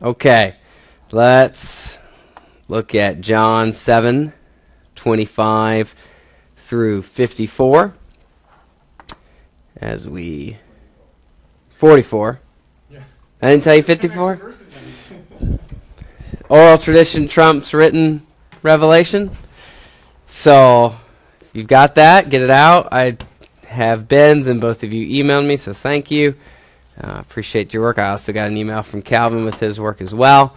Okay, let's look at John 7 25 through 54 as we 44 Yeah. i didn't tell you 54 oral tradition trumps written revelation. So you've got that. Get it out. I have ben's and both of you emailed me so thank you uh, appreciate your work i also got an email from calvin with his work as well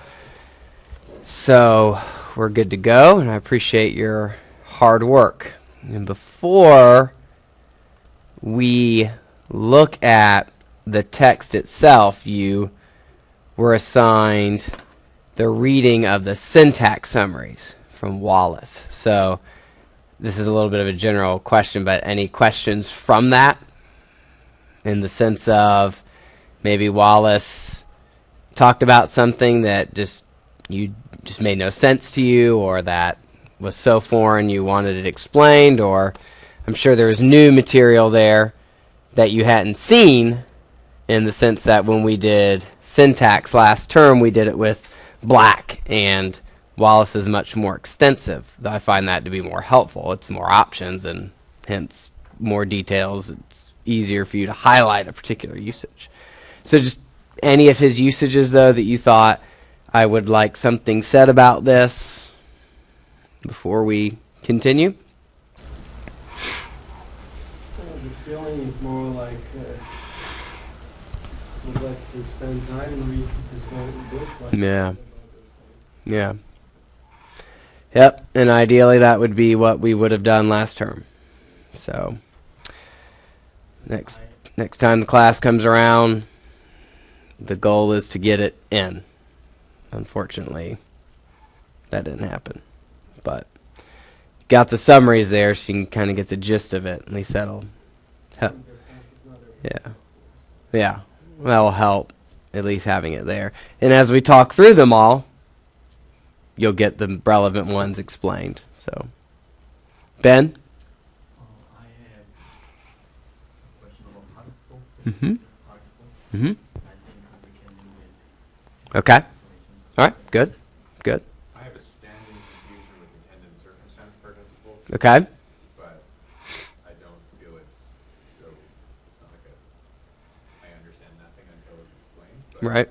so we're good to go and i appreciate your hard work and before we look at the text itself, you were assigned the reading of the syntax summaries from Wallace. So this is a little bit of a general question, but any questions from that? In the sense of maybe Wallace talked about something that just you just made no sense to you or that was so foreign you wanted it explained or I'm sure there was new material there that you hadn't seen in the sense that when we did syntax last term, we did it with black, and Wallace is much more extensive. I find that to be more helpful. It's more options and hence more details. It's easier for you to highlight a particular usage. So, just any of his usages, though, that you thought I would like something said about this before we continue? The feeling is more like uh, would like to spend time and read his book. Like Yeah. Yeah. Yep, and ideally that would be what we would have done last term. So next next time the class comes around, the goal is to get it in. Unfortunately, that didn't happen. But got the summaries there so you can kind of get the gist of it. At least that'll help. Yeah. Yeah. That'll help, at least having it there. And as we talk through them all, you'll get the relevant ones explained. So, Ben? I have a question about participle. Mhm. Mm-hmm. I think we can do it. Okay. All right. Good. Good. I have a standing confusion with attendant circumstance participles, Okay. but I don't feel it's so, it's not like a, I understand nothing until it's explained. But Right.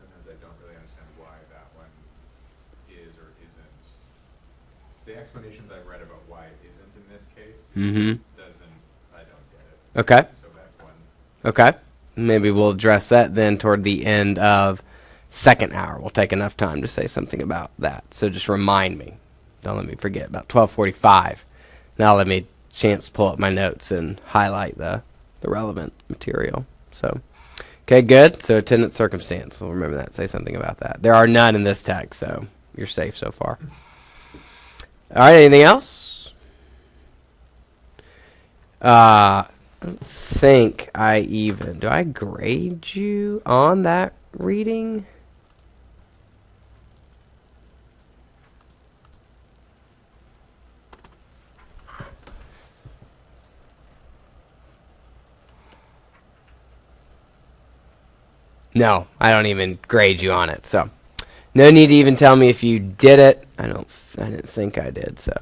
Sometimes I don't really understand why that one is or isn't. The explanations I've read about why it isn't in this case Mm-hmm. doesn't, I don't get it. Okay. So that's one. Okay. Maybe we'll address that then toward the end of second hour. We'll take enough time to say something about that. So just remind me. Don't let me forget. About 1245. Now let me chance to pull up my notes and highlight the, the relevant material. So, okay, good. So attendant circumstance. We'll remember that. Say something about that. There are none in this text, so you're safe so far. All right, anything else? Uh, I think I even. Do I grade you on that reading? No, I don't even grade you on it. So, no need to even tell me if you did it. I don't. I didn't think I did. So,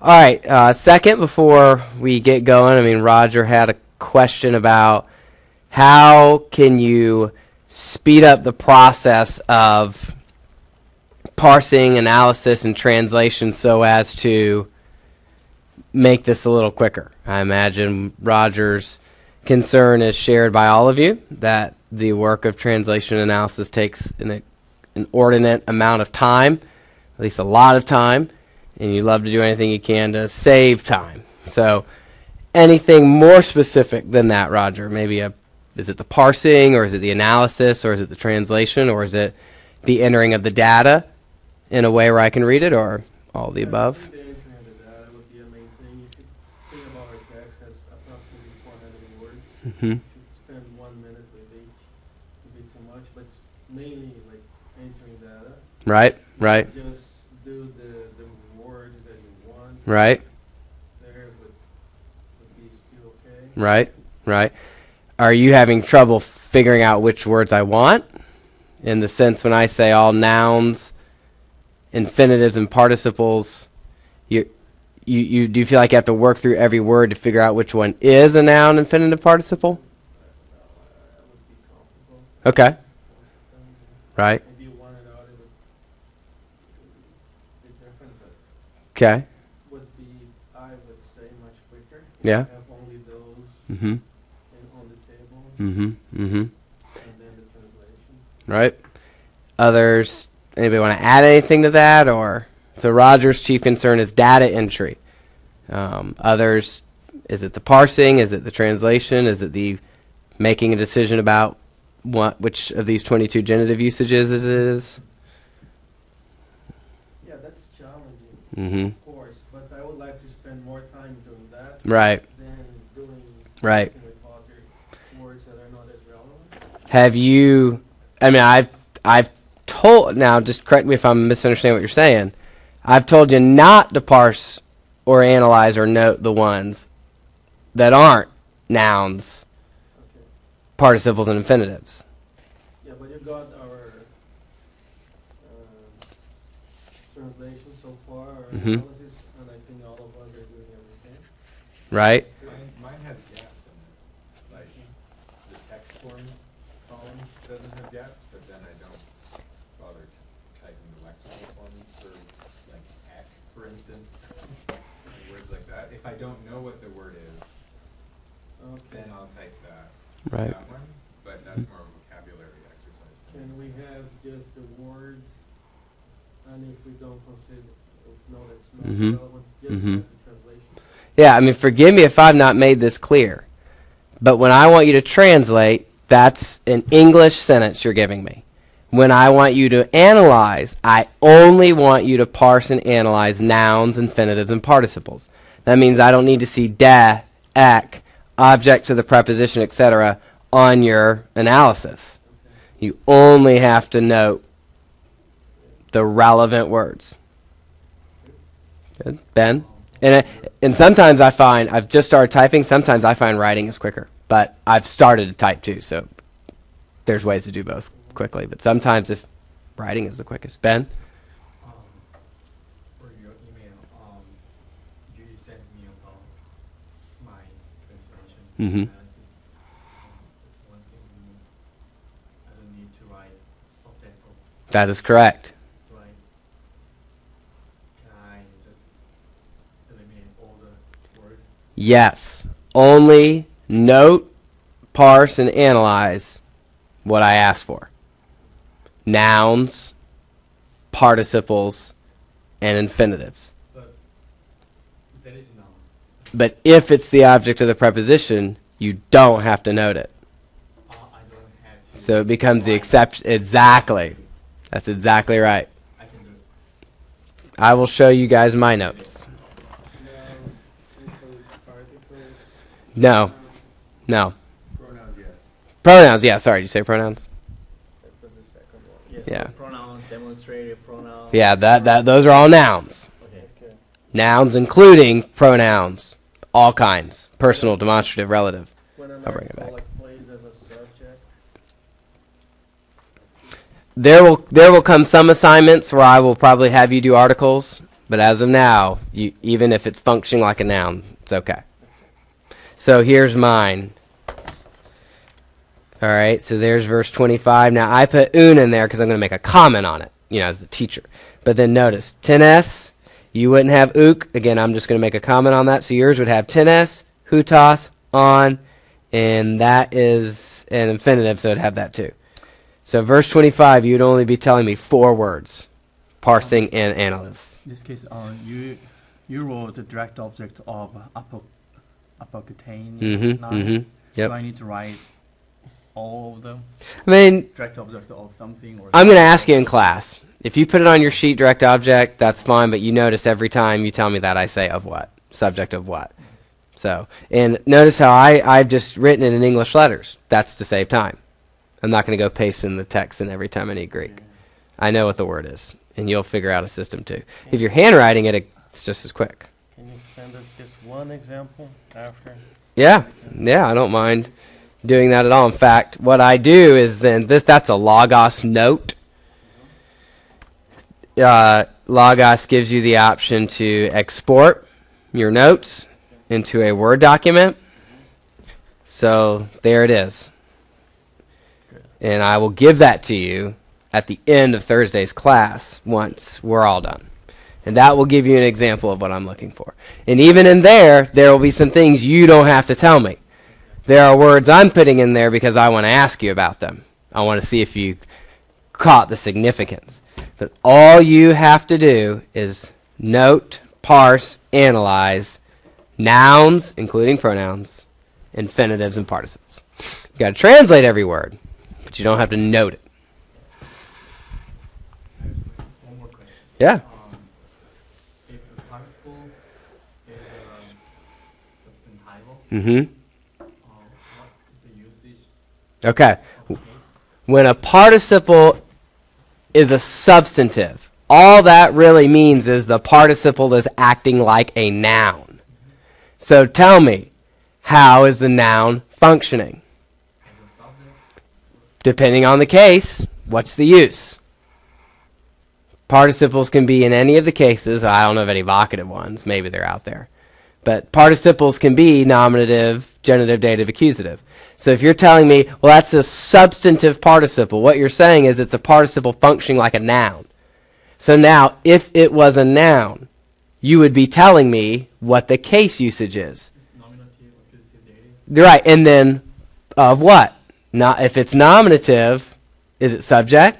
all right. Uh, second, before we get going, I mean, Roger had a question about how can you speed up the process of parsing, analysis, and translation so as to make this a little quicker. I imagine Roger's concern is shared by all of you that the work of translation analysis takes an inordinate amount of time, at least a lot of time, and you love to do anything you can to save time. So, anything more specific than that, Roger? Maybe a is it the parsing, or is it the analysis, or is it the translation, or is it the entering of the data in a way where I can read it, or all the above? think the entry of the data would be a main thing. If you think about our text has approximately 400 words, hmm you should spend one minute with each. Would be too much, but it's mainly like entering data. Right, right, Just do the, the words that you want right, there would, would be still okay. right, right. Are you having trouble figuring out which words I want? in the sense when I say all nouns, infinitives, and participles, you, you, you do you feel like you have to work through every word to figure out which one is a noun, infinitive, participle? I would be comfortable. Okay, right. Maybe you want it out, it would be different, but Okay, would be, I would say, much quicker. Yeah. Have only those mm-hmm, on the table, mm-hmm, mm-hmm. and then the translation. Right. Others, anybody want to add anything to that? Or so Roger's chief concern is data entry. Um, others, is it the parsing? Is it the translation? Is it the making a decision about what which of these 22 genitive usages it is? Yeah, that's challenging, Mm-hmm. of course, but I would like to spend more time doing that Right. than doing Right. parsing with other words that are not as relevant. Have you? I mean, I've I've told now. Just correct me if I'm misunderstanding what you're saying. I've told you not to parse or analyze or note the ones that aren't nouns, Okay. participles, and infinitives. Yeah, but you got our uh, translation so far, our Mhm. analysis, and I think all of us are doing everything. Right? Mine, mine has gaps in it, like, the text form column doesn't have gaps, but then I don't bother t- typing the lexical form for, like, act, for instance, words like that. If I don't know what the word is, Okay. then I'll type that, Right. that one, but that's more of a vocabulary exercise. for me. Can we have just the word, and if we don't consider, no, that's not Mhm. relevant, just Mhm. have the translation? Yeah. I mean, forgive me if I've not made this clear, but when I want you to translate, that's an English sentence you're giving me. When I want you to analyze, I only want you to parse and analyze nouns, infinitives, and participles. That means I don't need to see de, ek, object to the preposition, etc., on your analysis. You only have to note the relevant words. Good. Ben? And, I, and sometimes I find, I've just started typing, sometimes I find writing is quicker. But I've started to type too, so there's ways to do both quickly. But sometimes if writing is the quickest. Ben? Um, for your email, um, you sent me about my translation Mhm. analysis. Um, There's one thing you, I don't need to write object of, That is correct. do I, can I just eliminate all the words? Yes. Only note, parse, and analyze what I asked for nouns, participles, and infinitives. But that is noun. But if it's the object of the preposition, you don't have to note it. Uh, I don't have to. So it becomes the exception. Exactly. That's exactly right. I I will show you guys my notes. Now, include particles. No, no. Pronouns, yes. Pronouns, yeah, sorry, did you say pronouns? That was the second one. yes, Yeah. so pronoun, demonstrative pronouns. Yeah, that, that those are all nouns. Okay. Okay. Nouns including pronouns. All kinds. Personal, demonstrative, relative. When an I'll bring it back. plays as a subject, There will there will come some assignments where I will probably have you do articles, but as of now, you, even if it's functioning like a noun, it's okay. So here's mine. All right, so there's verse 25. Now I put un in there because I'm going to make a comment on it, you know, as the teacher. But then notice, 10s, you wouldn't have uk. Again, I'm just going to make a comment on that. So yours would have 10s, hutas, on, and that is an infinitive, so it'd have that too. So verse 25, you'd only be telling me four words, parsing and analysis. In this case, uh, you you wrote the direct object of apo, apocatane Mm-hmm, mm-hmm. Yep. Do I need to write all of them? I mean, Direct object of something or I'm going to ask you in class. If you put it on your sheet, direct object, that's fine, but you notice every time you tell me that, I say of what? Subject of what? So, and notice how I, I've just written it in English letters. That's to save time. I'm not going to go paste in the text in every time I need Greek. I know what the word is, and you'll figure out a system too. If you're handwriting it, it's just as quick. can you send us just one example after? Yeah, yeah, I don't mind doing that at all. In fact, what I do is then this that's a Logos note. Uh, Logos gives you the option to export your notes into a Word document. So there it is. And I will give that to you at the end of Thursday's class once we're all done. And that will give you an example of what I'm looking for. And even in there, there will be some things you don't have to tell me. There are words I'm putting in there because I want to ask you about them. I want to see if you caught the significance. But all you have to do is note, parse, analyze nouns, including pronouns, infinitives, and participles. You've got to translate every word, but you don't have to note it. One more question. Yeah. Um, if the participle is um, substantival, Mm-hmm. um, Okay. When a participle is a substantive, all that really means is the participle is acting like a noun. So tell me, how is the noun functioning? Depending on the case, what's the use? Participles can be in any of the cases. I don't know of any vocative ones. Maybe they're out there. But participles can be nominative, genitive, dative, accusative. So if you're telling me, well, that's a substantive participle, what you're saying is it's a participle functioning like a noun. So now, if it was a noun, you would be telling me what the case usage is. Right, and then of what? Not if it's nominative, is it subject?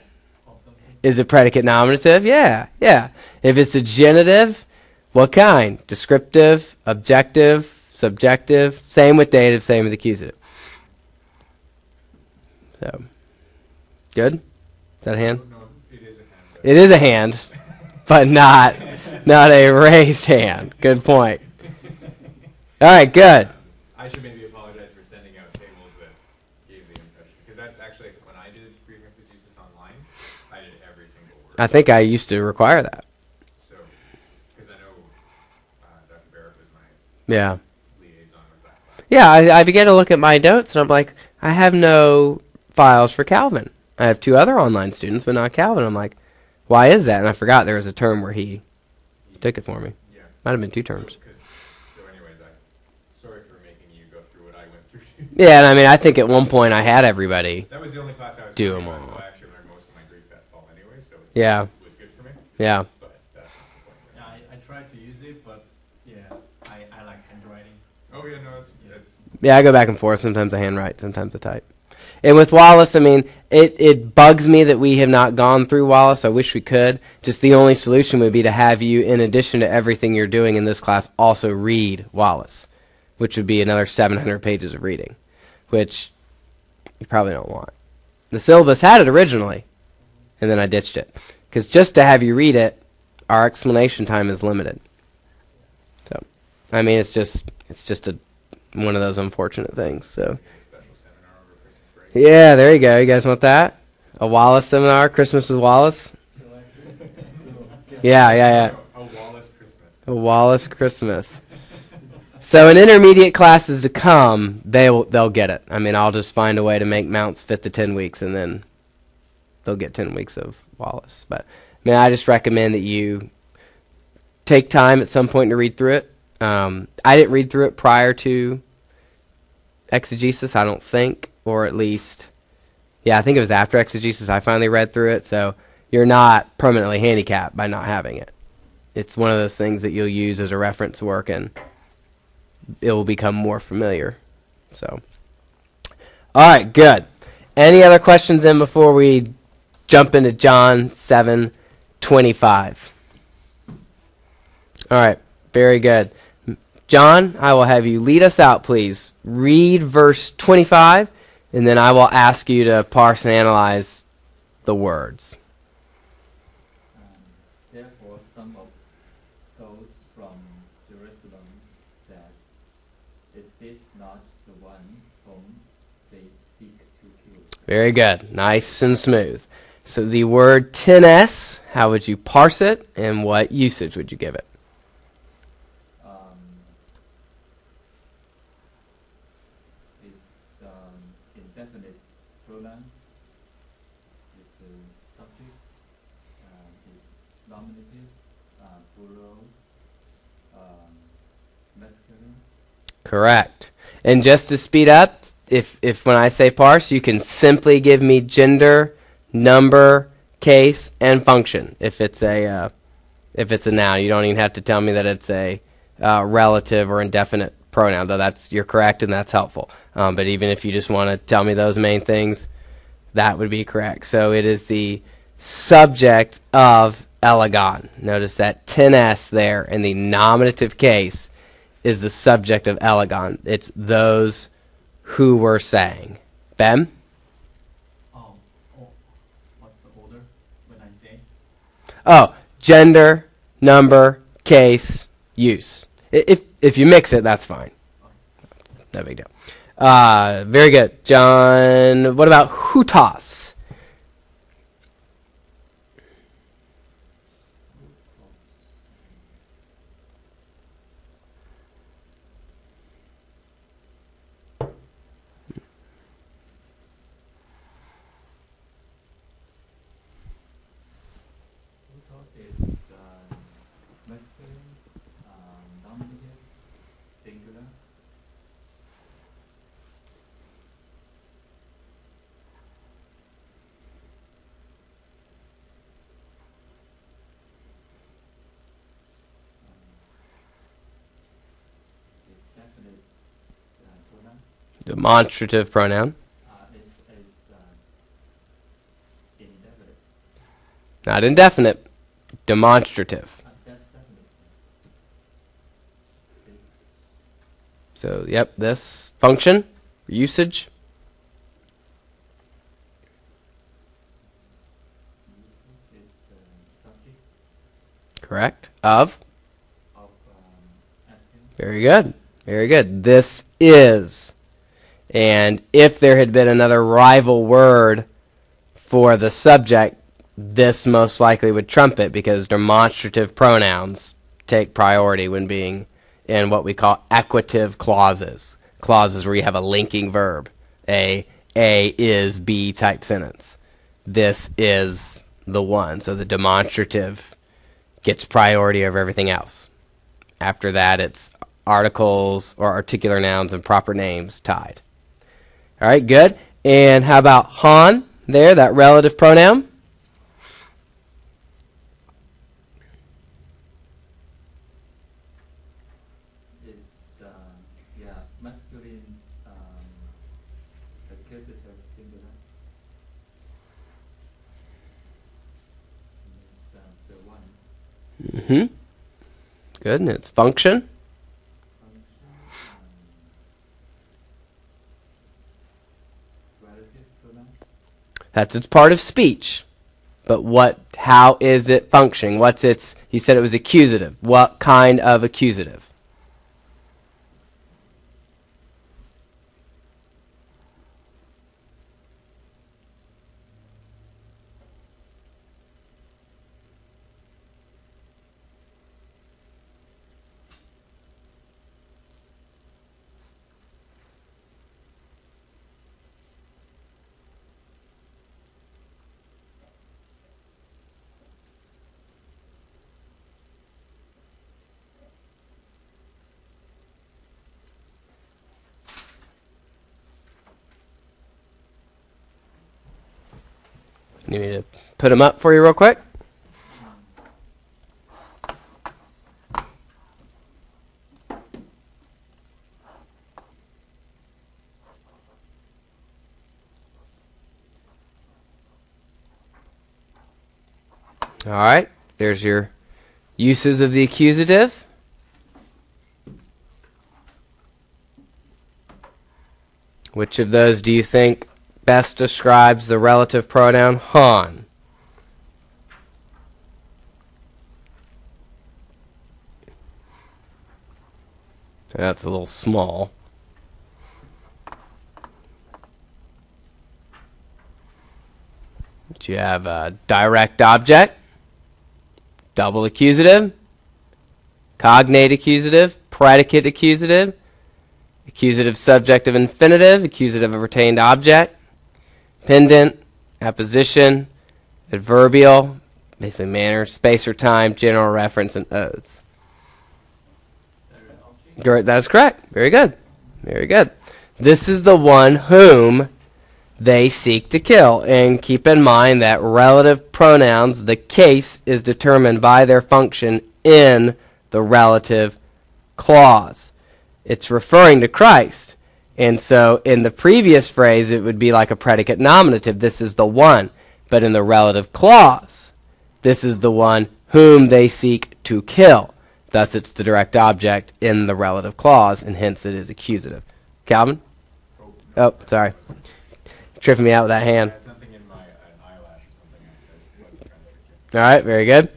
Is it predicate nominative? Yeah, yeah. If it's a genitive, what kind? Descriptive, objective, subjective. Same with dative, same with accusative. So, good. Is that a hand? No, it is a hand. but- It is a hand, but not not a raised hand. Good point. All right, good. I should maybe apologize for sending out tables that gave the impression, because that's actually, when I did Greek exegesis online, I did every single word. I think I used to require that. So, because I know uh, Dr. Barrett was my Yeah. liaison with that class. Yeah, I, I began to look at my notes and I'm like, I have no files for Calvin. I have two other online students, but not Calvin. I'm like, why is that? And I forgot there was a term where he took it for me. Yeah. Might have been two terms. So, 'cause- so anyways, I, sorry for making you go through what I went through. Yeah, and I mean, I think at one point I had everybody. That was the only class I was Do doing, 'em so all. I actually learned most of my Greek that fall anyway, so it Yeah, was good for me, yeah. but that's not the point. Yeah, I, I tried to use it, but yeah, I, I like handwriting. Oh, yeah, no, it's, Yeah. I go back and forth. Sometimes I handwrite, sometimes I type. And with Wallace, I mean, it, it bugs me that we have not gone through Wallace. I wish we could. Just the only solution would be to have you, in addition to everything you're doing in this class, also read Wallace, which would be another 700 pages of reading, which you probably don't want. The syllabus had it originally, and then I ditched it. Because just to have you read it, our explanation time is limited. So, I mean, it's just it's just a one of those unfortunate things. So, yeah, there you go. You guys want that? A Wallace seminar, Christmas with Wallace. Yeah, yeah, yeah. A Wallace Christmas. A Wallace Christmas. So in intermediate classes to come, they'll they'll get it. I mean, I'll just find a way to make mounts fit the ten weeks, and then they'll get ten weeks of Wallace. But I mean, I just recommend that you take time at some point to read through it. Um, I didn't read through it prior to exegesis, I don't think, or at least, yeah, I think it was after exegesis I finally read through it. So you're not permanently handicapped by not having it. It's one of those things that you'll use as a reference work, and it will become more familiar. So, all right, good. Any other questions then before we jump into John seven twenty-five? All right, very good. John, I will have you lead us out, please. Read verse 25, and then I will ask you to parse and analyze the words. Therefore, some of those from Jerusalem said, Is this not the one whom they seek to kill? Very good. Nice and smooth. So the word tenes, how would you parse it, and what usage would you give it? Um, is um, indefinite pronoun is the subject, uh, is nominative, uh, plural, um, masculine. Correct. And just to speed up, if if when I say parse, you can simply give me gender, number, case, and function. If it's a uh, if it's a noun, you don't even have to tell me that it's a uh, relative or indefinite pronoun. Though that's you're correct and that's helpful. Um, but even if you just want to tell me those main things, that would be correct. So it is the subject of elegon. Notice that 10s there in the nominative case is the subject of elegon. It's those who were saying. Ben? Oh, oh, what's the order when I say? Oh, gender, number, case, use. If if you mix it, that's fine. No big deal. Uh, very good, John. What about hutas? Utos is uh, masculine, um, nominative, singular. Um, It's definite uh, pronoun. Demonstrative pronoun, not indefinite. Demonstrative. So, yep, this function, usage. Correct. Of. Very good. Very good. This is. And if there had been another rival word for the subject, this most likely would trump it because demonstrative pronouns take priority when being in what we call equative clauses. Clauses where you have a linking verb. A A is B type sentence. This is the one. So the demonstrative gets priority over everything else. After that, it's articles or articular nouns and proper names tied. All right, good. And how about han there, that relative pronoun? is uh, yeah masculine um, singular. Is uh, the one Mm-hmm. Good. And its function. Um, relative pronoun. That's its part of speech. But what? How is it functioning? What's its? You said it was accusative. What kind of accusative? Need me to put them up for you real quick? All right. There's your uses of the accusative. Which of those do you think best describes the relative pronoun han? That's a little small. But you have a direct object, double accusative, cognate accusative, predicate accusative, accusative subject of infinitive, accusative of retained object, pendant, apposition, adverbial, basically manner, space or time, general reference, and oaths. That is correct. Very good. Very good. This is the one whom they seek to kill. And keep in mind that relative pronouns, the case is determined by their function in the relative clause. It's referring to Christ. And so in the previous phrase, it would be like a predicate nominative. This is the one. But in the relative clause, this is the one whom they seek to kill. Thus, it's the direct object in the relative clause, and hence it is accusative. Calvin? Oh, sorry. Tripping me out with that hand. had something in my an eyelash or something. I wasn't trying to trick you. All right, very good.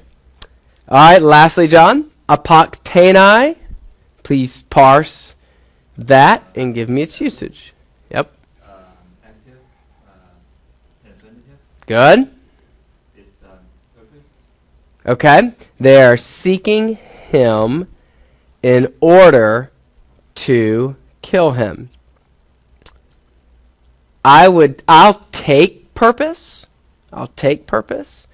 All right, lastly, John, apoktani. Please parse that and give me its usage. Yep, Um, active, uh, good. um. Okay, they are seeking him in order to kill him. I would, I'll take purpose. I'll take purpose.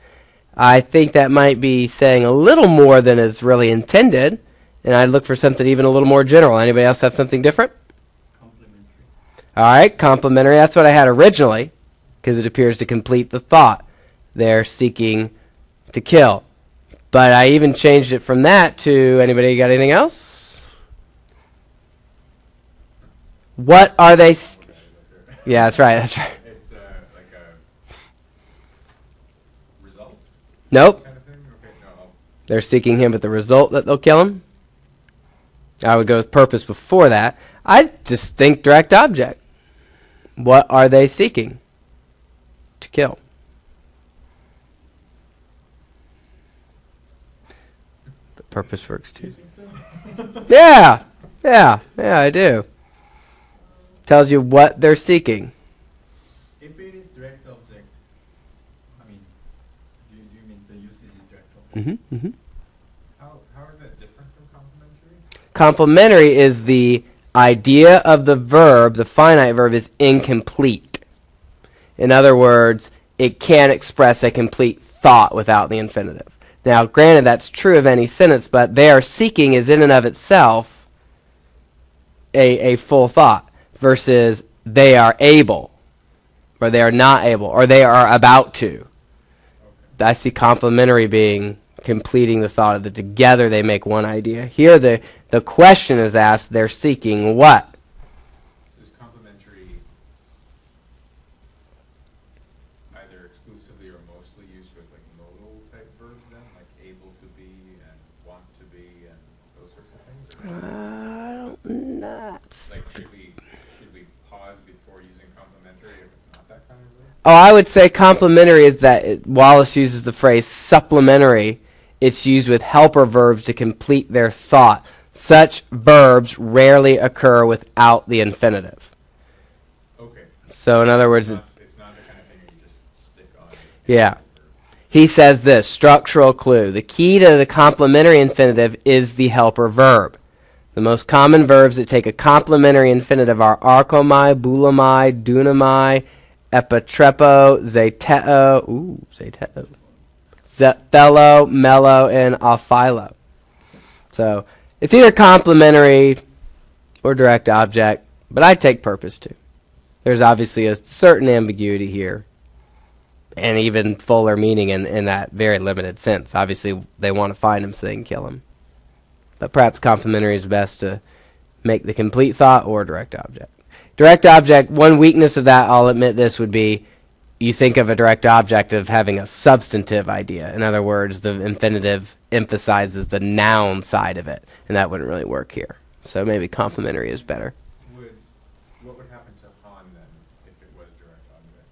I think that might be saying a little more than is really intended, and I'd look for something even a little more general. Anybody else have something different? Complementary. All right, complementary. That's what I had originally, because it appears to complete the thought. They're seeking to kill. But I even changed it from that to anybody got anything else? What are they? s- Guys up here. Yeah, that's right. That's right. It's uh, like a result Nope. kind of. Okay, no, They're seeking him with the result that they'll kill him. I would go with purpose before that. I just think direct object. What are they seeking? To kill. The purpose works too. Yeah, yeah, yeah, I do. Tells you what they're seeking. If it is direct object, I mean, do you, do you mean the usage is direct object? hmm hmm How, how is that different from complementary? Is the idea of the verb, the finite verb is incomplete. In other words, it can't express a complete thought without the infinitive. Now, granted, that's true of any sentence, but they are seeking is in and of itself a, a full thought versus they are able, or they are not able, or they are about to. I see complementary being completing the thought of the together they make one idea. Here the the question is asked, they're seeking what? Complementary either exclusively or mostly used with like modal type verbs then, like able to be and want to be and those sorts of things? Uh, I don't know. should we should we pause before using complementary if it's not that kind of verb? Oh, I would say complementary is that it, Wallace uses the phrase supplementary. It's used with helper verbs to complete their thought. Such verbs rarely occur without the infinitive. Okay. So, in other words, It's not, it's not the kind of thing you just stick on. Yeah. He says this structural clue. The key to the complementary infinitive is the helper verb. The most common verbs that take a complementary infinitive are archomai, boulomai, dunamai, epitrepo, zeteo, ooh, zeteo, zethello, mello, and opheilo. So it's either complementary or direct object, but I take purpose too. There's obviously a certain ambiguity here and even fuller meaning in, in that very limited sense. Obviously, they want to find him so they can kill him. But perhaps complementary is best to make the complete thought or direct object. Direct object, one weakness of that, I'll admit this, would be you think of a direct object of having a substantive idea. In other words, the infinitive emphasizes the noun side of it, and that wouldn't really work here. So maybe complementary is better. Would, what would happen to Han then if it was direct object?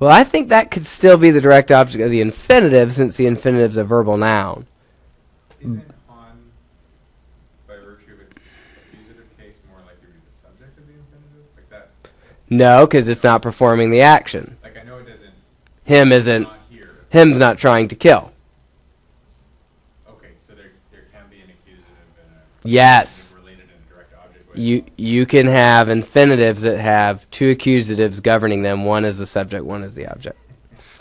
Well, I think that could still be the direct object of the infinitive since the infinitive is a verbal noun. Isn't Han, by virtue of its accusative case, more likely to be the subject of the infinitive? Like that, No, because it's not performing the action. like I know it doesn't, Him isn't. not here. Him's not trying to kill. Okay, so there, there can be an accusative uh, and a. Yes. Related and direct object You you can have infinitives that have two accusatives governing them. One is the subject, one is the object,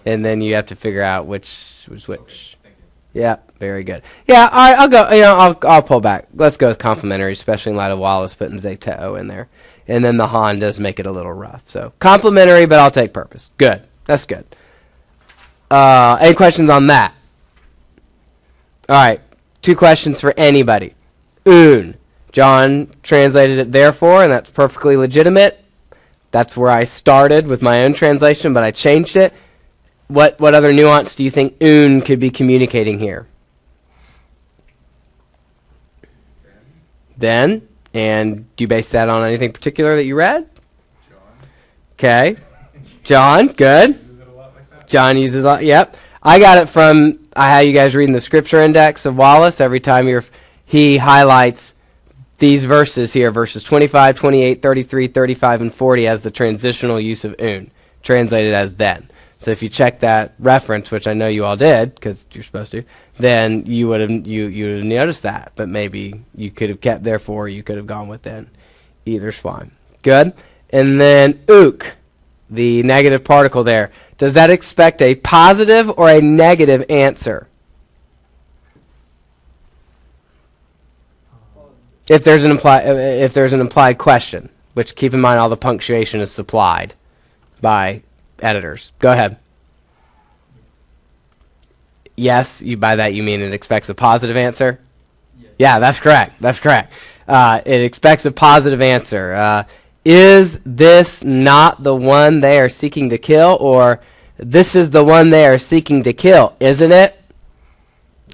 and then you have to figure out which was which. You. Yeah, very good. Yeah, all right, I'll go. You know, I'll I'll pull back. Let's go with complementary, especially in light of Wallace putting Zeteo in there, and then the Han does make it a little rough. So complementary, but I'll take purpose. Good. That's good. Uh, any questions on that? All right, two questions for anybody. Un. John translated it therefore, and that's perfectly legitimate. That's where I started with my own translation, but I changed it. What what other nuance do you think un could be communicating here? Then, and do you base that on anything particular that you read? John Okay, John, good. John uses a lot. Yep, I got it from uh, I had you guys reading the scripture index of Wallace. Every time you're, he highlights these verses here, verses 25, 28, 33, 35, and 40 as the transitional use of un, translated as then. So if you check that reference, which I know you all did because you're supposed to, then you would have you you would noticed that. But maybe you could have kept therefore. You could have gone with then. Either's fine. Good. And then ook, the negative particle there. Does that expect a positive or a negative answer? If there's an implied if there's an implied question, which keep in mind all the punctuation is supplied by editors. Go ahead. Yes, you by that you mean it expects a positive answer? Yes. Yeah, that's correct. That's correct. Uh, it expects a positive answer. Uh, is this not the one they are seeking to kill, or this is the one they are seeking to kill, isn't it?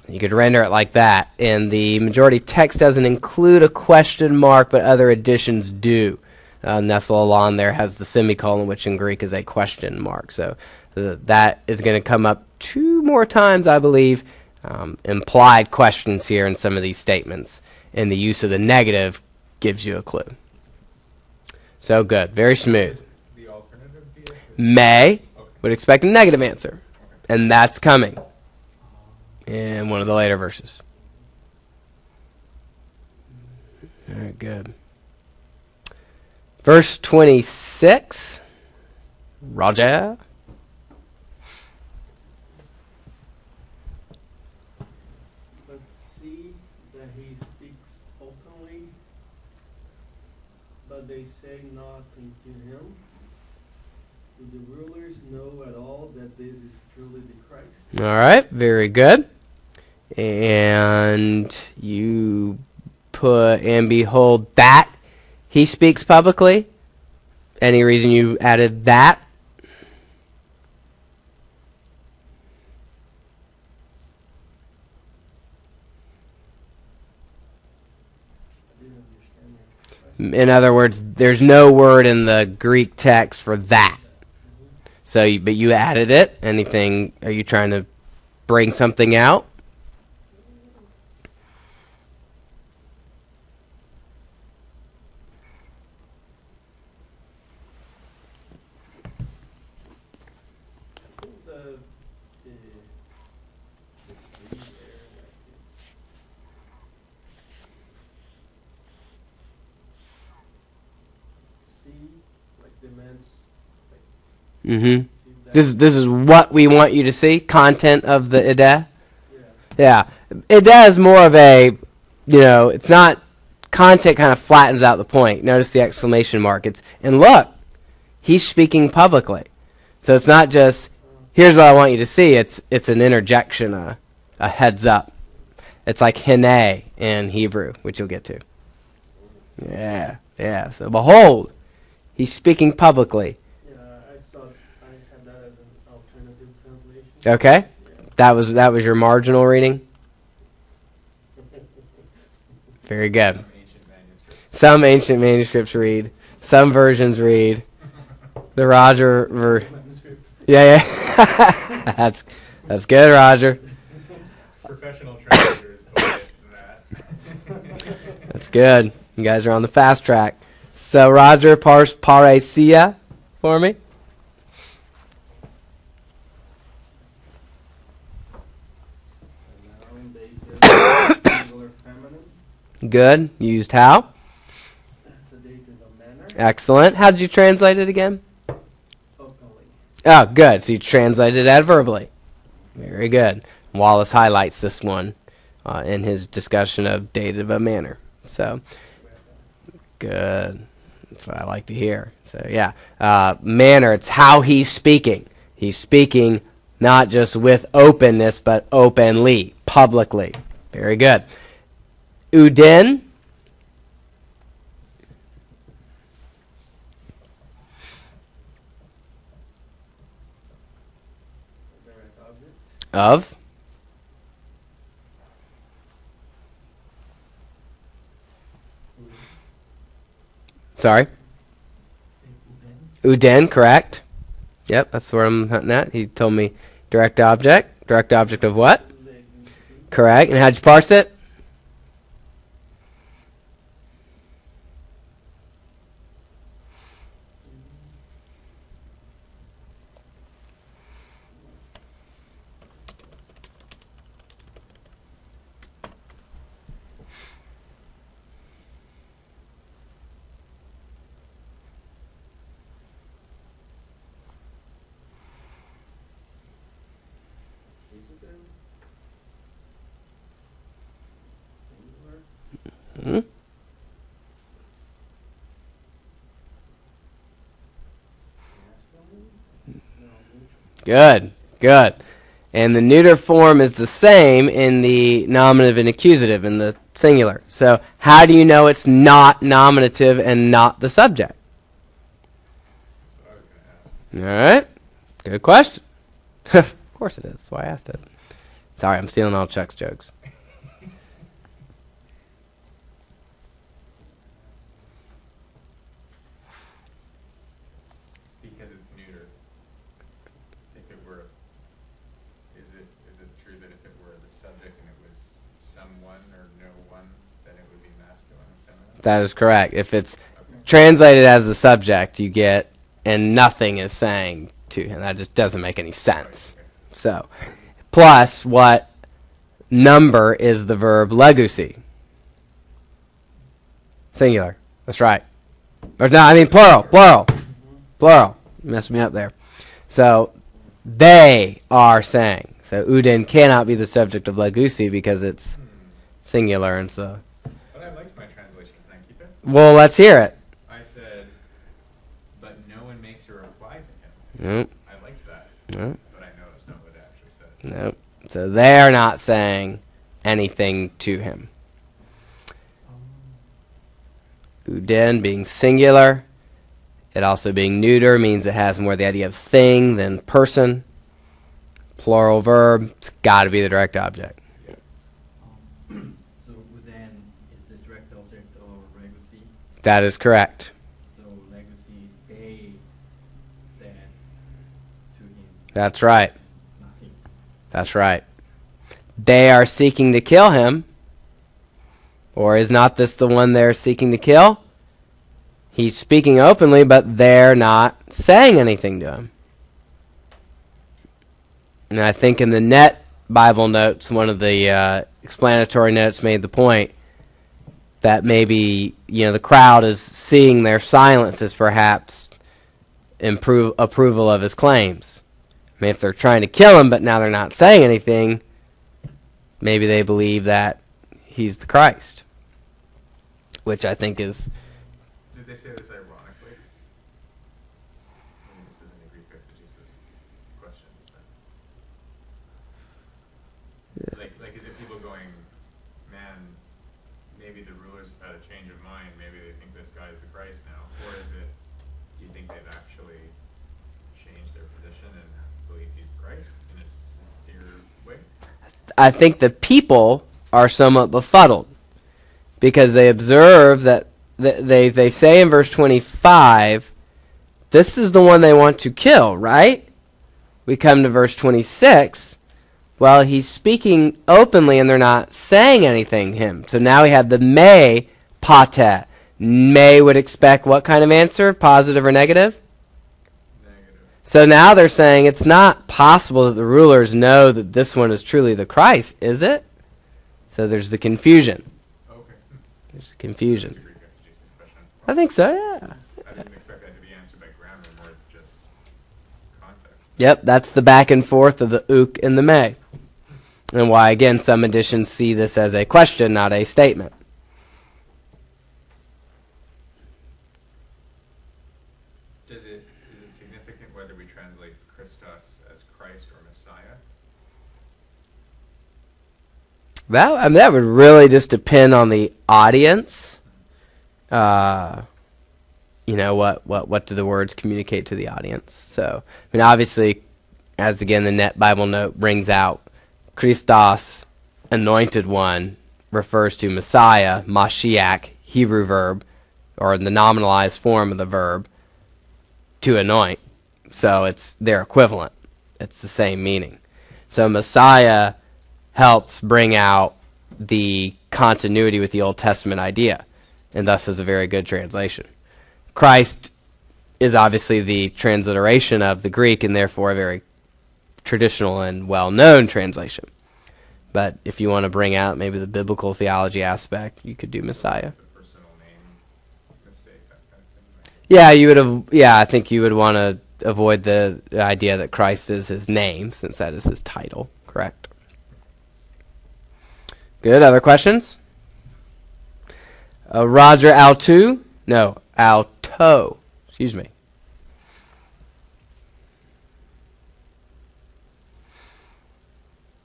You could render it like that, and the majority text doesn't include a question mark, but other editions do. Uh, Nestle-Aland there has the semicolon, which in Greek is a question mark. So uh, that is going to come up two more times, I believe. Um, implied questions here in some of these statements, and the use of the negative gives you a clue. So good, very smooth. The alternative? May Okay. would expect a negative answer, and that's coming in one of the later verses. All right, good. Verse 26. Roger. But see that he speaks openly, but they say nothing to him. Do the rulers know at all that this is truly the Christ? All right, very good. And you put, and behold, that he speaks publicly. Any reason you added that? In other words, there's no word in the Greek text for that. So, but you added it. Anything? Are you trying to bring something out? I think the, the, the C there, like it's. C, like demands, Mm-hmm. This this is what we want you to see. Content of the idea. Yeah. Yeah, idea is more of a, you know, it's not content. Kind of flattens out the point. Notice the exclamation mark. It's and look, he's speaking publicly. So it's not just here's what I want you to see. It's it's an interjection, a, a heads up. It's like hene in Hebrew, which you'll get to. Yeah, yeah. So behold, he's speaking publicly. Yeah, I thought I had that as an alternative translation. Okay, that was that was your marginal reading. Very good. Some ancient manuscripts. Some ancient manuscripts read. Some versions read. The Roger ver- Yeah, yeah. that's that's good, Roger. Professional translators. That's good. You guys are on the fast track. So Roger parse paresia for me. Allowing dative singular feminine. Good. Used how? Excellent. How did you translate it again? Oh, good. So you translated it adverbally. Very good. Wallace highlights this one uh, in his discussion of dative of a manner. So good. That's what I like to hear. So yeah, uh, manner. It's how he's speaking. He's speaking not just with openness, but openly, publicly. Very good. Object. Of. Sorry. Uden, correct. Yep, that's where I'm hunting at. He told me direct object. Direct object of what? Correct. And how'd you parse it? Is it then? Singular. Hmm? Masculine? No, neutral. Good. Good. And the neuter form is the same in the nominative and accusative in the singular. So how do you know it's not nominative and not the subject? All right. Good question. of course it is. That's why I asked it. Sorry, I'm stealing all Chuck's jokes. Because it's neuter. If it were, is it, is it true that if it were the subject and it was someone or no one, then it would be masculine or feminine? That is correct. If it's translated as the subject, you get, and nothing is saying to him. That just doesn't make any sense. So, plus what number is the verb legusi? Singular. That's right. Or no, I mean plural, plural, plural. You messed me up there. So, they are saying. So, Udin cannot be the subject of legusi because it's singular, and so. But I liked my translation. Can I keep it? Well, let's hear it. I said, but no one makes a reply to him. Nope. I liked that, Nope. but I know that's not what it actually says. Nope. So they're not saying anything to him. Uden being singular, it also being neuter means it has more the idea of thing than person. Plural verb, it's got to be the direct object. Um, so Uden is the direct object of legusi. That is correct. So legusi is they said to him That's right. nothing. That's right. They are seeking to kill him. Or is not this the one they're seeking to kill? He's speaking openly, but they're not saying anything to him. And I think in the net Bible notes, one of the uh, explanatory notes made the point that maybe you know the crowd is seeing their silence as perhaps improve approval of his claims. I mean, if they're trying to kill him, but now they're not saying anything, maybe they believe that he's the Christ, which I think is Did they say this ironically? I mean, this isn't a Greek exegesis question. but- Like, like, is it people going, man, maybe the rulers have had a change of mind, maybe they think this guy's the Christ now? Or is it, do you think they've actually changed their position and believe he's Christ in a sincere way? I think the people are somewhat befuddled because they observe that th- they they say in verse 25 this is the one they want to kill right? We come to verse 26 well he's speaking openly and they're not saying anything him. So now we have the may pate. May would expect what kind of answer? Positive or Negative. So now they're saying it's not possible that the rulers know that this one is truly the Christ, is it? So there's the confusion. Okay. There's the confusion. I think so, yeah. I didn't expect that to be answered by grammar, more just context. Yep, that's the back and forth of the ook and the may. And why, again, some editions see this as a question, not a statement. That I mean, that would really just depend on the audience. Uh, you know what what what do the words communicate to the audience? So I mean, obviously, as again the Net Bible Note brings out, Christos, anointed one, refers to Messiah, Mashiach, Hebrew verb, or the nominalized form of the verb, to anoint. So it's their equivalent. It's the same meaning. So Messiah helps bring out the continuity with the Old Testament idea, and thus is a very good translation. Christ is obviously the transliteration of the Greek, and therefore a very traditional and well known translation. But if you want to bring out maybe the biblical theology aspect, you could do Messiah. The personal name mistake, kind of thing, right? Yeah, you would have. Yeah, I think you would want to avoid the idea that Christ is his name, since that is his title. Correct. Good. Other questions? Uh, Roger Altu? No, Alto. Excuse me.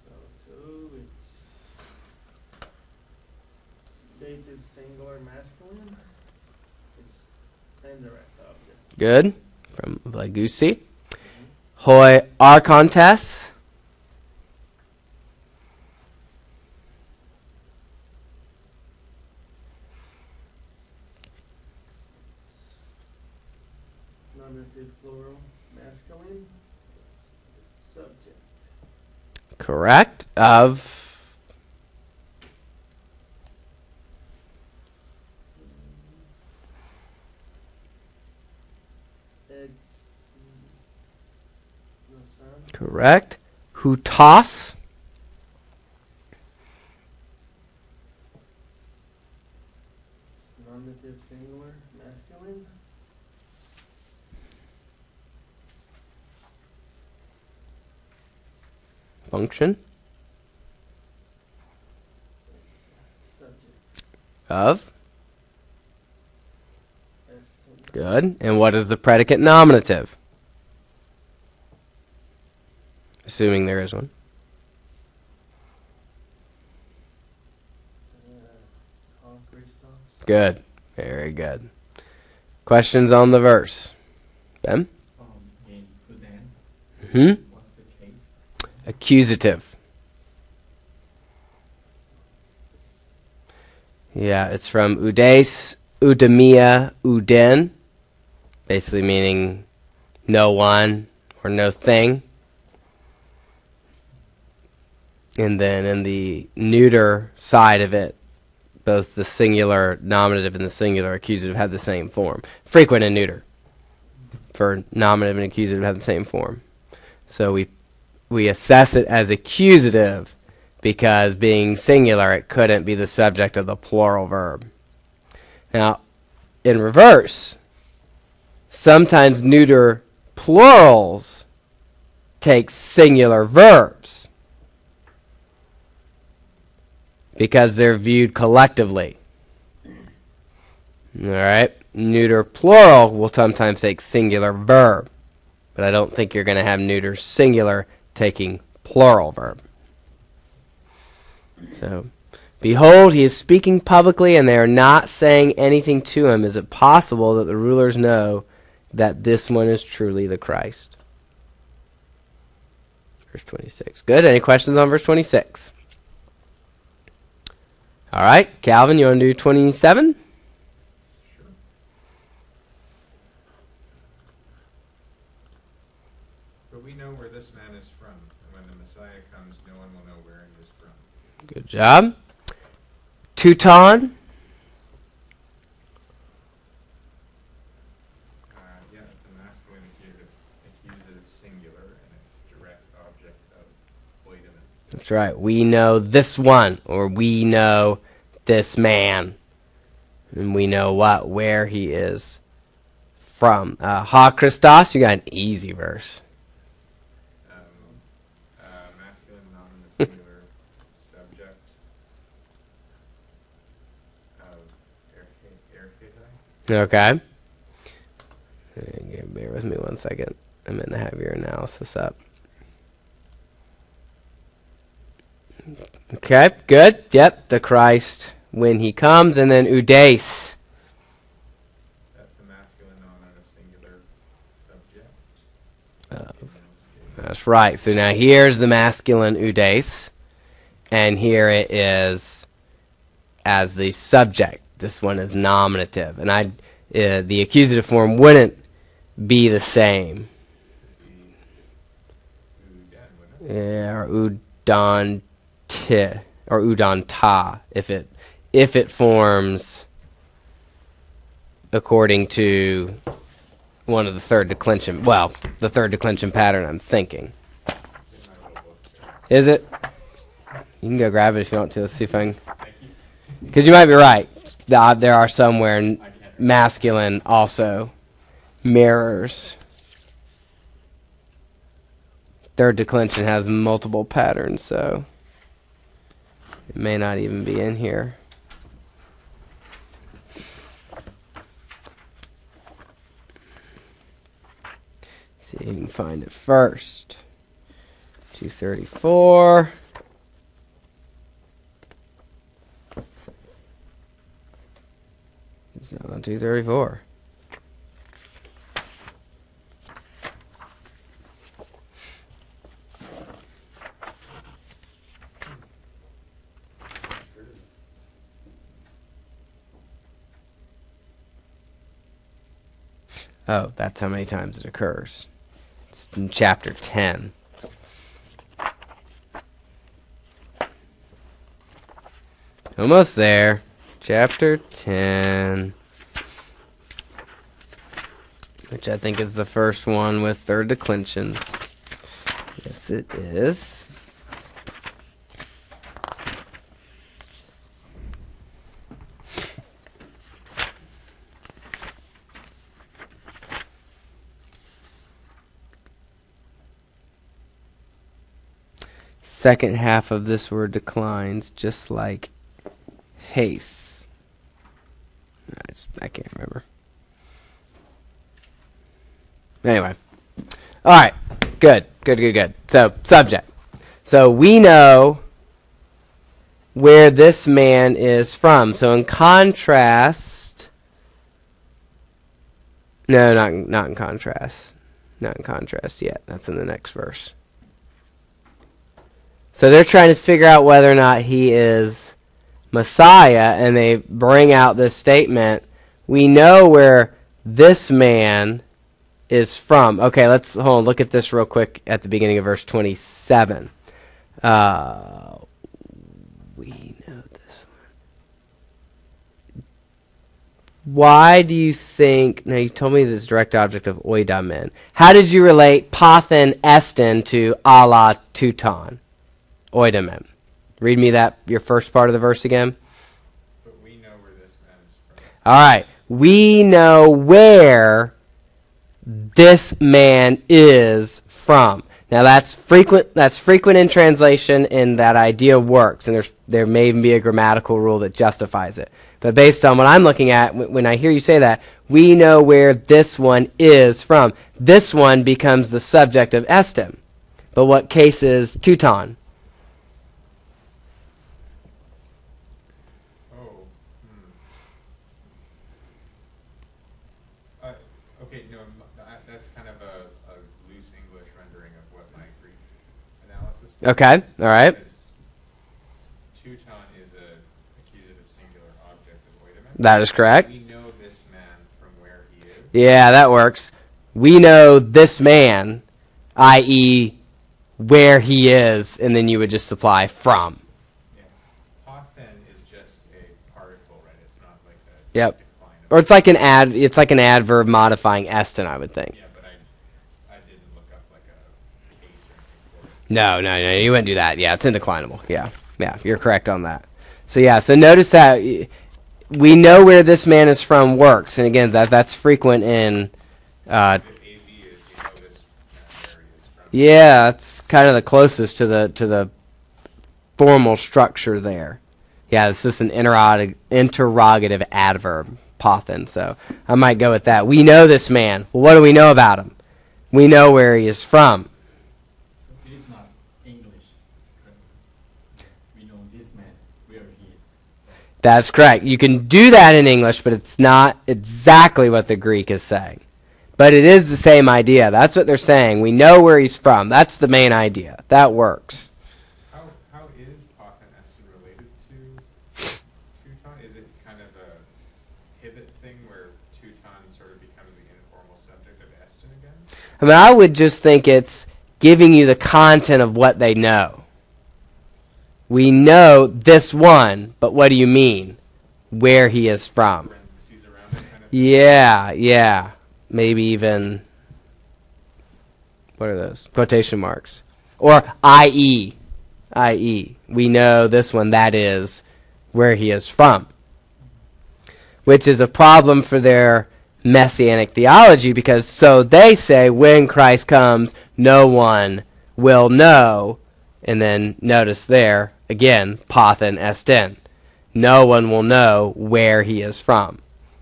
So two, it's dative singular masculine. It's. Good. From Lagusi. Hoi Archontes. Nominative plural masculine. It's the subject. Correct. Of. Ed. The son. Correct. Hutas. It's nominative singular masculine. Function. It's subject. Of. Good. And what is the predicate nominative? Assuming there is one. Good. Very good. Questions on the verse? Ben? Um, Hmm? what's the case? Accusative. Yeah, it's from udes, udemia, uden, basically meaning no one or no thing. And then in the neuter side of it, both the singular nominative and the singular accusative have the same form. Frequent and neuter. For nominative and accusative have the same form. So we we assess it as accusative because being singular, it couldn't be the subject of the plural verb. Now, in reverse, sometimes neuter plurals take singular verbs because they're viewed collectively. All right? Neuter plural will sometimes take singular verb, but I don't think you're going to have neuter singular taking plural verb. So, behold, he is speaking publicly, and they are not saying anything to him. Is it possible that the rulers know that this one is truly the Christ? Verse 26. Good. Any questions on verse 26? All right, Calvin, you want to do 27? Sure. But we know where this man is from, and when the Messiah comes, no one will know where he is from. Good job. Teuton. Uh, yeah, a masculine accusative, singular, and it's direct object of. That's right. We know this one, or we know this man. And we know what? Where he is from. Uh, ha Christos, you got an easy verse. Okay. Okay, Bear with me one second. I'm going to have your analysis up. Okay, good. Yep, the Christ when he comes, and then Udes. That's a masculine noun and a singular subject. Uh, In those cases. That's right. So now here's the masculine Udes, and here it is as the subject. This one is nominative, and I, uh, the accusative form wouldn't be the same. Yeah, or udon or udon ta if it if it forms according to one of the third declension well the third declension pattern I'm thinking. Is it? You can go grab it if you want to. Let's see if I can. Because you might be right Th- there are some where n- I can't. masculine also mirrors. Third declension has multiple patterns so it may not even be in here. See if you can find it first. 234 it's on 234 Oh, that's how many times it occurs. It's in chapter 10. Almost there. Chapter 10. Which I think is the first one with third declensions. Yes, it is. Second half of this word declines, just like haste. I, just, I can't remember. Anyway. All right. Good. Good, good, good. So, subject. So, we know where this man is from. So, in contrast. No, not, not in contrast. Not in contrast yet. That's in the next verse. So, they're trying to figure out whether or not he is Messiah, and they bring out this statement. We know where this man is from. Okay, let's hold on. Look at this real quick at the beginning of verse 27. Uh, we know this one. Why do you think? Now you told me this direct object of oidamen. How did you relate pathen estin to Allah tuton? Oidamen. Read me that your first part of the verse again. But we know where this man is from. All right. We know where this man is from. Now that's frequent that's frequent in translation and that idea works and there's there may even be a grammatical rule that justifies it. But based on what I'm looking at w- when I hear you say that, we know where this one is from. This one becomes the subject of estim. But what case is Teuton? Oh, hmm. Uh, okay, no, that's kind of a, a loose English rendering of what my Greek analysis. was. Okay. All right. Teuton is a accusative singular object of oidamen. That is correct. We know this man from where he is. Yeah, that works. We know this man, i.e., where he is, and then you would just supply from. Yeah. Pothen is just a particle, right? It's not like a Yep. Or it's like an ad. It's like an adverb modifying estin, I would think. Yeah, but I, I didn't look up like a case or for it. No, no, no, you wouldn't do that. Yeah, it's indeclinable. Yeah, yeah, you're correct on that. So yeah, so notice that we know where this man is from works, and again, that that's frequent in. Uh, If AB is, you know this man where he is from. yeah, that's kind of the closest to the to the formal structure there. Yeah, this is an interrog- interrogative adverb. Pothin. So I might go with that. We know this man. Well, what do we know about him? We know where he is from. So it is not English. We know this man where he is. That's correct. You can do that in English, but it's not exactly what the Greek is saying. But it is the same idea. That's what they're saying. We know where he's from. That's the main idea. That works. How, how is Pothin Eston related to Teuton? Is it kind of a pivot thing where Teuton sort of becomes the informal subject of Eston again? I mean, I would just think it's giving you the content of what they know. We know this one, but what do you mean? Where he is from. Yeah, yeah. Maybe even what are those? Quotation marks. Or i.e. i.e. We know this one that is where he is from. Which is a problem for their messianic theology because so they say when Christ comes no one will know and then notice there again Pothin Estin. No one will know where he is from.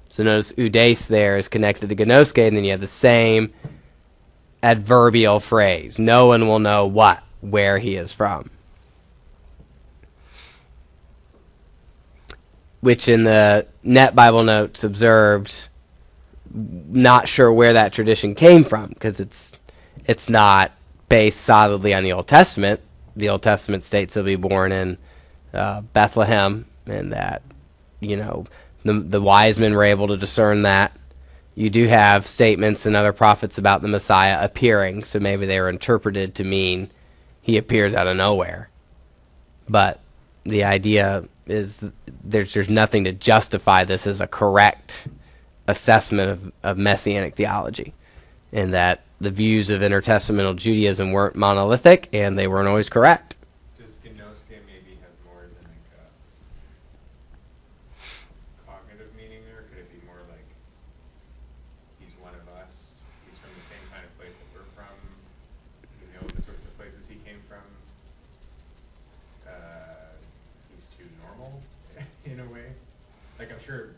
So notice udes there is connected to gnoske, and then you have the same adverbial phrase. No one will know what, where he is from. Which in the Net Bible Notes observed, not sure where that tradition came from, because it's it's not based solidly on the Old Testament. The Old Testament states he'll be born in uh, Bethlehem, and that you know the the wise men were able to discern that. You do have statements in other prophets about the Messiah appearing, so maybe they were interpreted to mean he appears out of nowhere. But the idea is there's there's nothing to justify this as a correct assessment of, of messianic theology, and that the views of intertestamental Judaism weren't monolithic and they weren't always correct. Does Gnoske maybe have more than like a cognitive meaning there? Could it be more like he's one of us? He's from the same kind of place that we're from. We know the sorts of places he came from. Uh, he's too normal in a way. Like I'm sure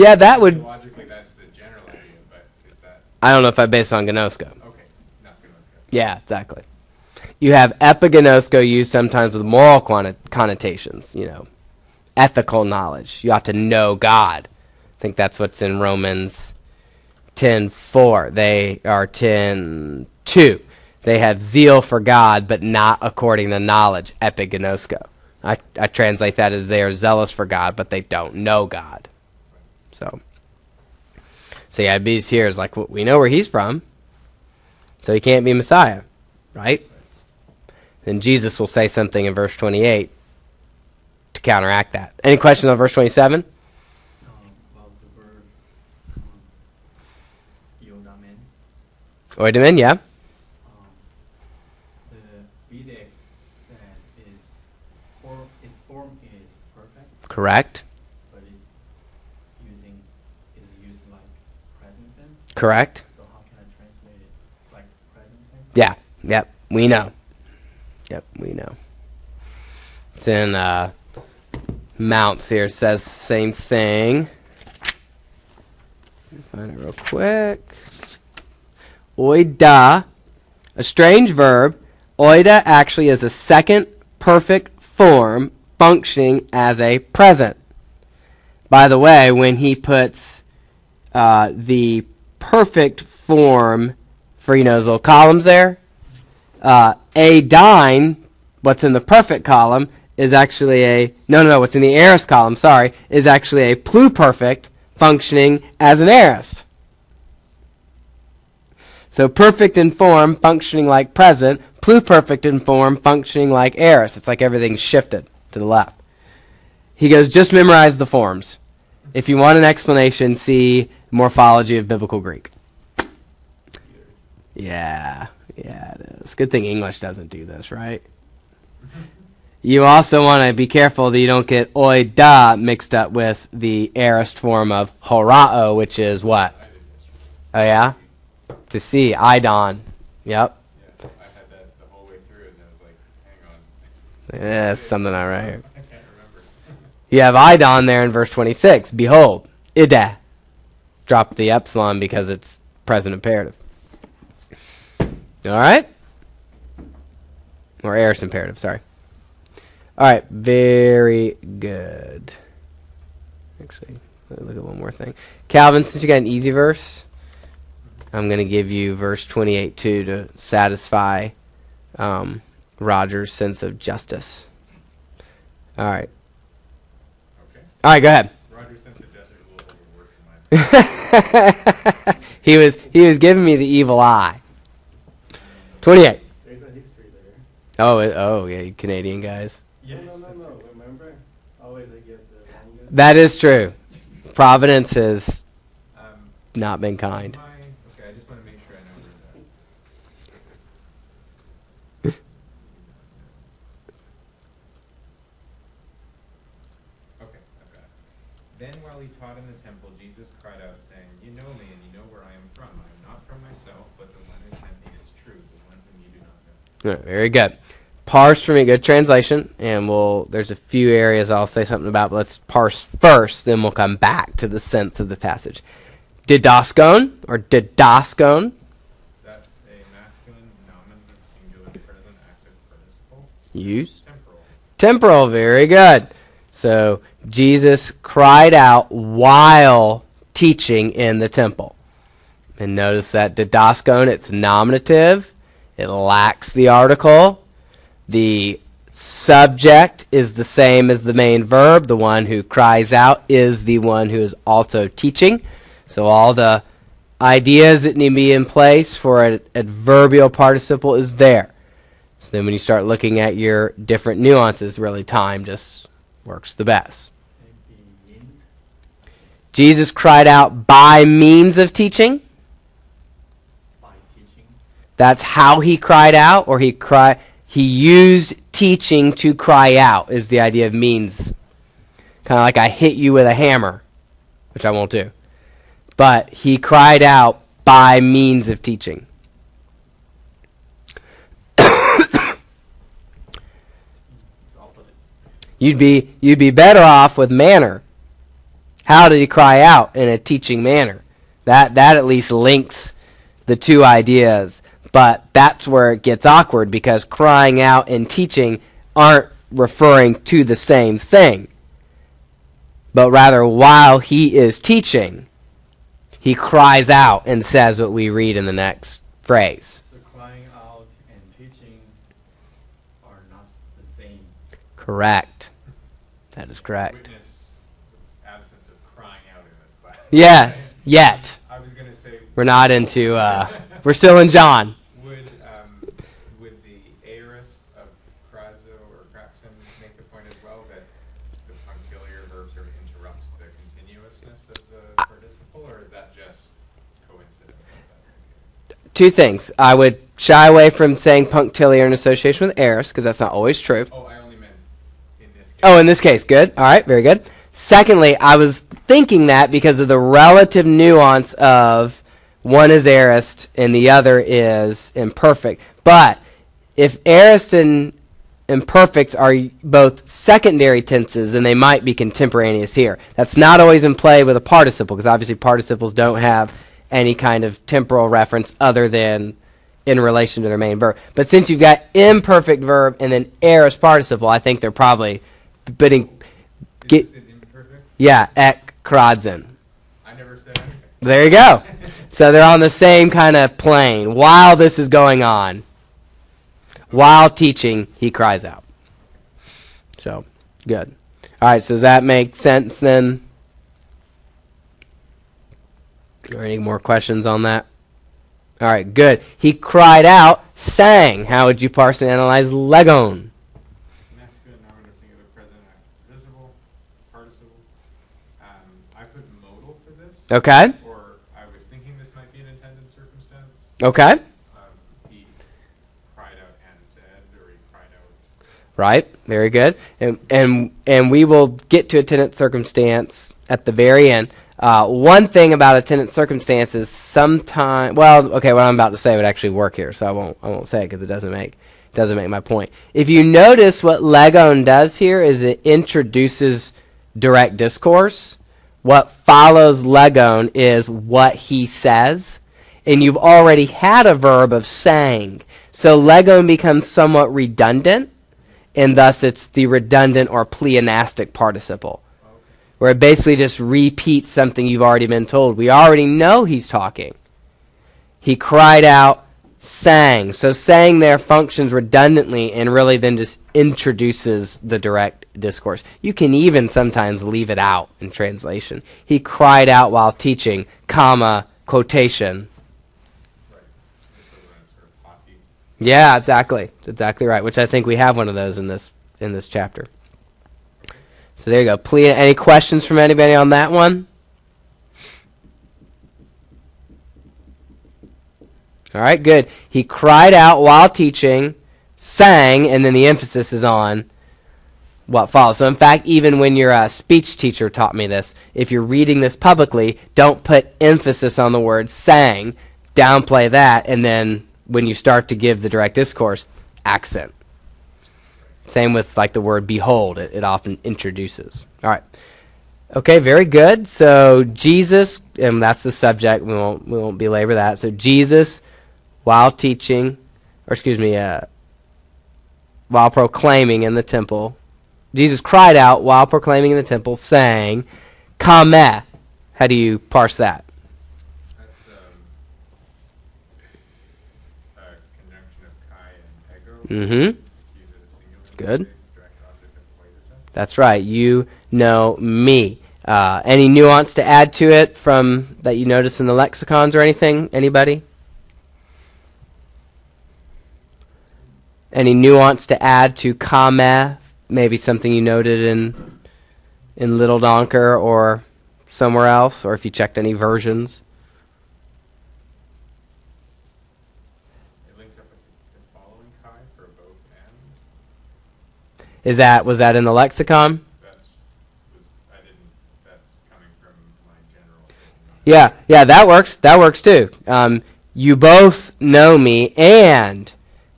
Yeah, that would. logically that's the general idea, but is that I don't know if I base it on Gnosko. okay? Not Gnoske. Yeah, exactly. You have epigenosko used sometimes with moral quanti- connotations, you know, ethical knowledge. You ought to know God. I think that's what's in Romans 10:4. They are 10:2. They have zeal for God, but not according to knowledge, epigenosko. I, I translate that as they are zealous for God, but they don't know God. So, so yeah, B's here is like, we know where he's from, so he can't be Messiah, right? Then Jesus will say something in verse 28 to counteract that. Any questions on verse 27? Um, about the verb um, Yodamen. Oidemin, yeah? Um, the BDAG says is form its form is perfect, Correct. but it's using is used like present tense. Correct. So how can I translate it like present? Yeah. Yep. We know. Yep, we know. It's in uh, Mounce here. Says same thing. Find it real quick. Oida. A strange verb. Oida actually is a second perfect form functioning as a present. By the way, when he puts uh, the perfect form for, you know, those little columns there, uh, a dine, what's in the perfect column, is actually a no, no, no. What's in the aorist column? Sorry, is actually a pluperfect functioning as an aorist. So perfect in form, functioning like present. Pluperfect in form, functioning like aorist. It's like everything's shifted to the left. He goes, just memorize the forms. If you want an explanation, see Morphology of Biblical Greek. Yeah, yeah, it is. Good thing English doesn't do this, right? You also want to be careful that you don't get oida mixed up with the aorist form of horao, which is what? I did this. Oh, yeah? To see, idon. Yep. Yeah, I had that the whole way through, and I was like, hang on. Yeah, that's something I write here. I can't remember. You have idon there in verse 26. Behold. ida. Drop the epsilon because it's present imperative. All right? Or aorist imperative, sorry. All right, very good. Actually, let me look at one more thing. Calvin, since you got an easy verse, I'm going to give you verse 28.2 to satisfy um, Roger's sense of justice. All right. Okay. All right, go ahead. Roger's sense of justice is a little overworked in my he was he was giving me the evil eye. 28. There's a history there. Oh, it, oh yeah, you Canadian guys. Yes. No, no, no, no, remember? Always I get the longest. That is true. Providence has Um, not been kind. am I- okay, I just want to make sure I know where that. Okay, I've got it. Then while he taught in the temple, Jesus cried out, saying, You know me, and you know where I am from. I am not from myself, but the one who sent me is true, the one whom you do not know. All right, very good. Parse for me, good translation, and we'll. There's a few areas I'll say something about, but let's parse first. Then we'll come back to the sense of the passage. Didaskon or didaskon, That's a masculine, nominative, singular, present, active participle. use Temporal. temporal. Very good. So Jesus cried out while teaching in the temple, and notice that didaskon. It's nominative. It lacks the article. The subject is the same as the main verb. The one who cries out is the one who is also teaching. So all the ideas that need to be in place for an adverbial participle is there. So then when you start looking at your different nuances, really time just works the best. Jesus cried out by means of teaching. That's how he cried out, or he cry he used teaching to cry out is the idea of means. Kind of like I hit you with a hammer, which I won't do. But he cried out by means of teaching. You'd be you'd be better off with manner. How did he cry out in a teaching manner? That that at least links the two ideas. But that's where it gets awkward because crying out and teaching aren't referring to the same thing. But rather while he is teaching, he cries out and says what we read in the next phrase. So crying out and teaching are not the same. Correct. That is correct. Absence of crying out in this class. Yes, yet. I was going to say, We're not into uh we're still in John. would, um, would the aorist of kradzo or kraxon make the point as well that the punctiliar verb sort of interrupts the continuousness of the participle, or is that just coincidence that that's the case? Two things. I would shy away from saying punctiliar in association with aorist because that's not always true. Oh, I only meant in this case. Oh, in this case, good. All right, very good. Secondly, I was thinking that because of the relative nuance of one is aorist and the other is imperfect. But if aorist and imperfects are both secondary tenses, then they might be contemporaneous here. That's not always in play with a participle because obviously participles don't have any kind of temporal reference other than in relation to their main verb. But since you've got imperfect verb and then aorist participle, I think they're probably bidding, Is get- yeah, ek kratzen. I never said anything. There you go. So they're on the same kind of plane while this is going on. While teaching, he cries out. So, good. All right, so does that make sense then? Or any more questions on that? All right, good. He cried out, sang. How would you parse and analyze legon? Masculine, nominative, singular, present, active, participle, participle. Um, I put modal for this. Okay, Or I was thinking this might be an attendant circumstance. okay, Um, he cried out and said, or he cried out. right. Very good. And and and we will get to attendant circumstance at the very end. Uh, one thing about attendant circumstances, sometimes. Well, okay, what I'm about to say would actually work here, so I won't. I won't say it because it doesn't make doesn't make my point. If you notice, what Legon does here is it introduces direct discourse, what follows legon is what he says, and you've already had a verb of saying. So legon becomes somewhat redundant, and thus it's the redundant or pleonastic participle, where it basically just repeats something you've already been told. We already know he's talking. He cried out, sang. So saying there functions redundantly and really then just introduces the direct discourse. You can even sometimes leave it out in translation. He cried out while teaching, comma, quotation. Yeah, exactly. Exactly right. Which I think we have one of those in this in this chapter. So there you go. Please, any questions from anybody on that one? All right, good. He cried out while teaching, sang, and then the emphasis is on what follows. So, in fact, even when your uh, speech teacher taught me this, if you're reading this publicly, don't put emphasis on the word sang, downplay that, and then when you start to give the direct discourse, accent. Same with like the word behold, it, it often introduces. All right. Okay, very good. So Jesus, and that's the subject. We won't we won't belabor that. So Jesus, while teaching, or excuse me, uh, while proclaiming in the temple, Jesus cried out while proclaiming in the temple, saying, "Kameh." How do you parse that? That's um, a conjunction of kai and ego. Mm-hmm. Use it as singular. Good. That's right. You know me. Uh, any nuance to add to it from that you notice in the lexicons or anything? Anybody? Any nuance to add to kame? Maybe something you noted in in Little Danker or somewhere else, or if you checked any versions. It links up with the following kai for both and. Is that was that in the lexicon? That's was I didn't. That's coming from my general. opinion on it. Yeah, yeah, that works. That works too. Um, you both know me, and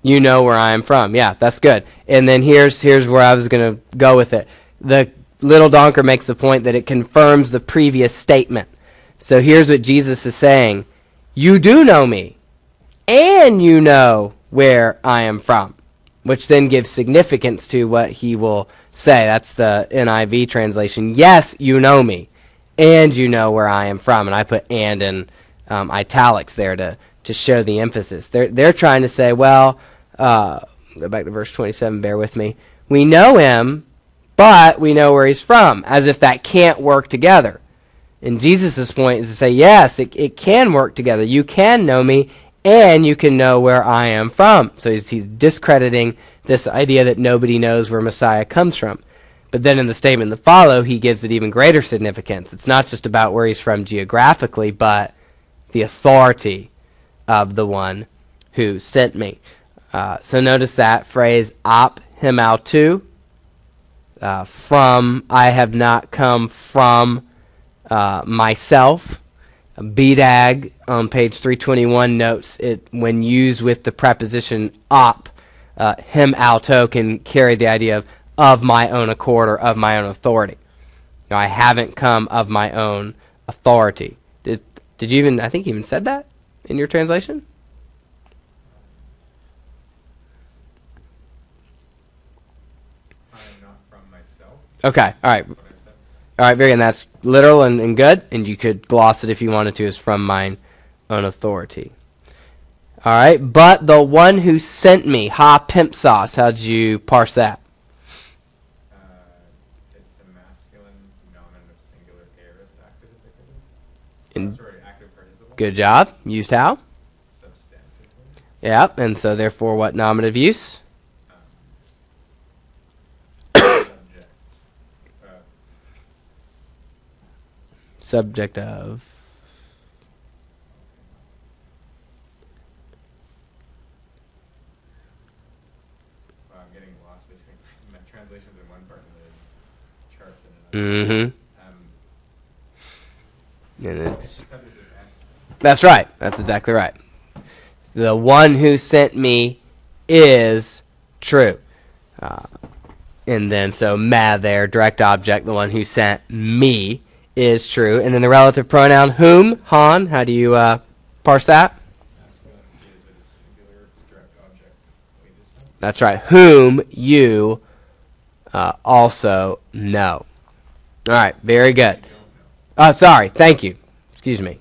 you know where I am from. Yeah, that's good. And then here's here's where I was going to go with it. The little Danker makes the point that it confirms the previous statement. So here's what Jesus is saying: You do know me, and you know where I am from, which then gives significance to what he will say. That's the NIV translation. Yes, you know me and you know where I am from. And I put and in um, italics there to, to show the emphasis. They're, they're trying to say, well, uh, go back to verse 27, bear with me. We know him, but we know where he's from, as if that can't work together. And Jesus' point is to say, yes, it, it can work together. You can know me, and you can know where I am from. So he's, he's discrediting this idea that nobody knows where Messiah comes from. But then in the statement that follow, he gives it even greater significance. It's not just about where he's from geographically, but the authority of the one who sent me. Uh, so notice that phrase, op him out to, uh, from, I have not come from uh, myself. BDAG on page 321 notes it when used with the preposition op, uh, him alto can carry the idea of of my own accord or of my own authority. Now, I haven't come of my own authority. Did did you even? I think you even said that in your translation. I am not from myself. Okay. All right. What I said. All right. Very good. And that's literal and, and good. And you could gloss it if you wanted to as from mine own authority. All right. But the one who sent me, ha pimp sauce. How'd you parse that? Uh, it's a masculine nominative singular aorist active indicative. In- sorry, active participle. Good job. Used how? Substantively. Yep. And so therefore, what nominative use? Um, subject. Uh, Subject of. I'm getting lost between my translations in one part and the charts in another. Mm-hmm. Um, And it's it's. subject of S. That's right. That's exactly right. The one who sent me is true. Uh, and then, so ma there, direct object, the one who sent me is true. And then the relative pronoun whom, hon, how do you uh, parse that? That's right. Whom you uh, also know. All right, very good. Uh, sorry, thank you. Excuse me.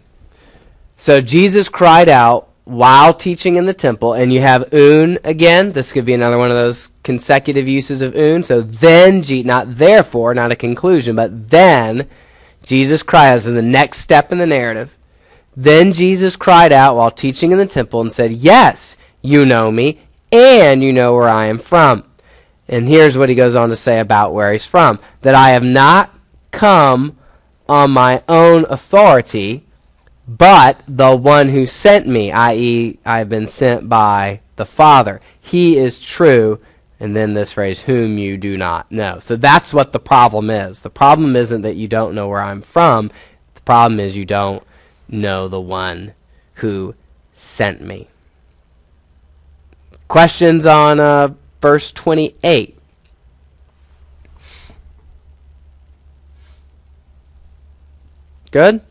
So Jesus cried out while teaching in the temple, and you have oun again. This could be another one of those consecutive uses of oun. So then, not therefore, not a conclusion, but then Jesus cries in the next step in the narrative. Then Jesus cried out while teaching in the temple and said, Yes, you know me, and you know where I am from. And here's what he goes on to say about where he's from that I have not come on my own authority, but the one who sent me, i.e., I have been sent by the Father. He is true. And then this phrase, whom you do not know. So that's what the problem is. The problem isn't that you don't know where I'm from, the problem is you don't know the one who sent me. Questions on uh, verse 28? Good?